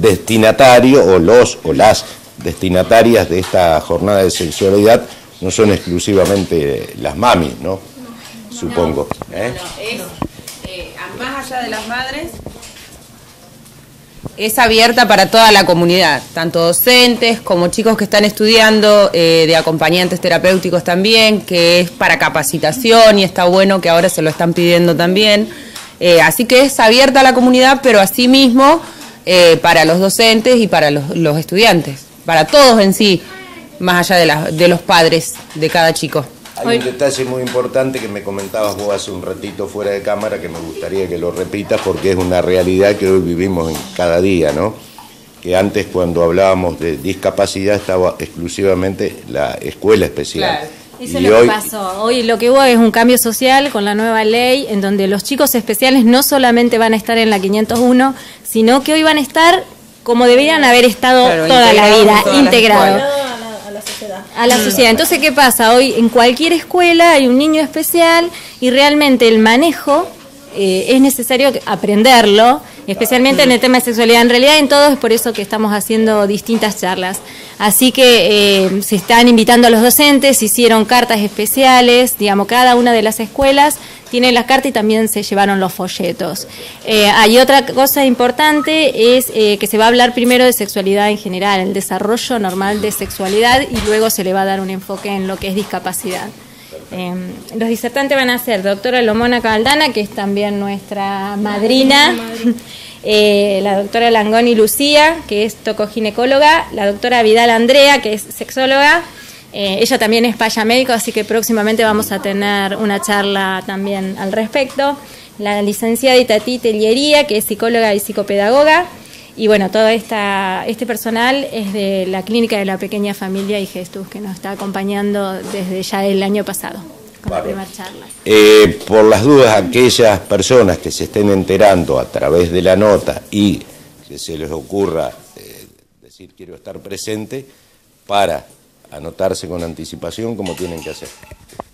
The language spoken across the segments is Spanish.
destinatario o los o las destinatarias de esta jornada de sexualidad no son exclusivamente las mamis, ¿no? Supongo. ¿eh? es, eh, más allá de las madres, es abierta para toda la comunidad, tanto docentes como chicos que están estudiando, eh, de acompañantes terapéuticos también, que es para capacitación y está bueno que ahora se lo están pidiendo también. Eh, así que es abierta a la comunidad, pero asimismo eh, para los docentes y para los, los, estudiantes, para todos en sí, más allá de, la, de los padres de cada chico. Hay un detalle muy importante que me comentabas vos hace un ratito fuera de cámara que me gustaría que lo repitas porque es una realidad que hoy vivimos en cada día, ¿no? Que antes cuando hablábamos de discapacidad estaba exclusivamente la escuela especial. Claro. Eso es lo que pasó. Hoy lo que hubo es un cambio social con la nueva ley en donde los chicos especiales no solamente van a estar en la 501, sino que hoy van a estar como deberían haber estado toda la vida, integrados a la sociedad. Entonces, ¿qué pasa? Hoy en cualquier escuela hay un niño especial y realmente el manejo eh, es necesario aprenderlo, especialmente en el tema de sexualidad. En realidad en todo es por eso que estamos haciendo distintas charlas. Así que eh, se están invitando a los docentes, hicieron cartas especiales, digamos, cada una de las escuelas tiene las cartas y también se llevaron los folletos. Eh, hay otra cosa importante, es que se va a hablar primero de sexualidad en general, el desarrollo normal de sexualidad y luego se le va a dar un enfoque en lo que es discapacidad. Eh, los disertantes van a ser doctora Lomona Caldana, que es también nuestra madrina, eh, la doctora Langoni Lucía, que es tocoginecóloga, la doctora Vidal Andrea, que es sexóloga, eh, ella también es paya médico, así que próximamente vamos a tener una charla también al respecto. La licenciada Itatí Tellería, que es psicóloga y psicopedagoga, y bueno, todo esta, este personal es de la Clínica de la Pequeña Familia y Jesús, que nos está acompañando desde ya el año pasado con la primera charla. Eh, por las dudas, aquellas personas que se estén enterando a través de la nota y que se les ocurra eh, decir quiero estar presente, para anotarse con anticipación, ¿cómo tienen que hacer?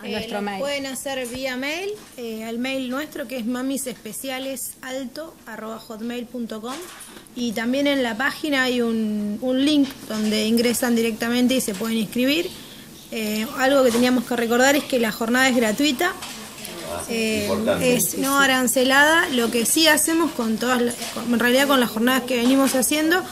A nuestro mail. Pueden hacer vía mail eh, al mail nuestro que es mamisespecialesalto.hotmail.com y también en la página hay un, un, link donde ingresan directamente y se pueden inscribir. Eh, algo que teníamos que recordar es que la jornada es gratuita, eh, es no arancelada. Lo que sí hacemos con todas, en realidad con las jornadas que venimos haciendo,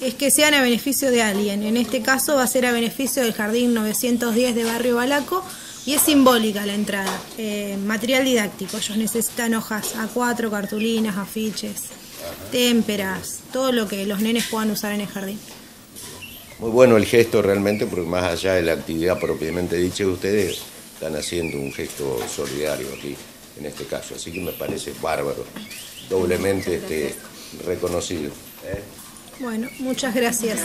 es que sean a beneficio de alguien. En este caso va a ser a beneficio del Jardín 910 de Barrio Balaco y es simbólica la entrada. Eh, material didáctico, ellos necesitan hojas A4, cartulinas, afiches, témperas, todo lo que los nenes puedan usar en el jardín. Muy bueno el gesto realmente, porque más allá de la actividad propiamente dicha, ustedes están haciendo un gesto solidario aquí, en este caso. Así que me parece bárbaro, doblemente este, reconocido. ¿eh? Bueno, muchas gracias.